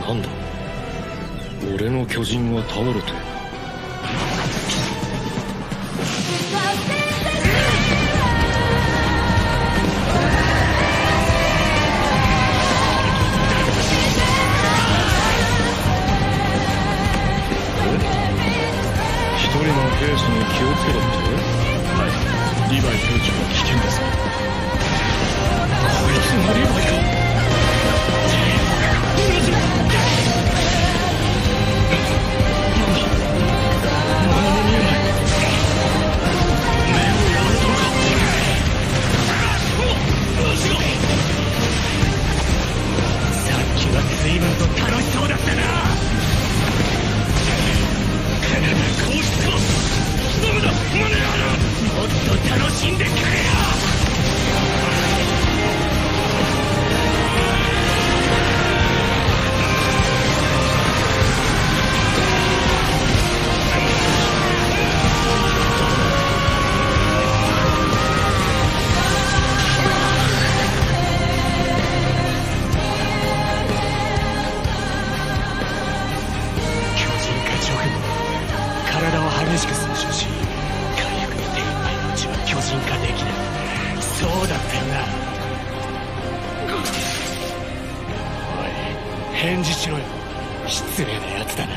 なんだ？俺の巨人が倒れて。一人の兵士に気をつけろって？はい。リヴァイ随分と楽体を激しく損傷し回復手のうちは巨人化できない。そうだったよな。おい返事しろよ。失礼なやつだな。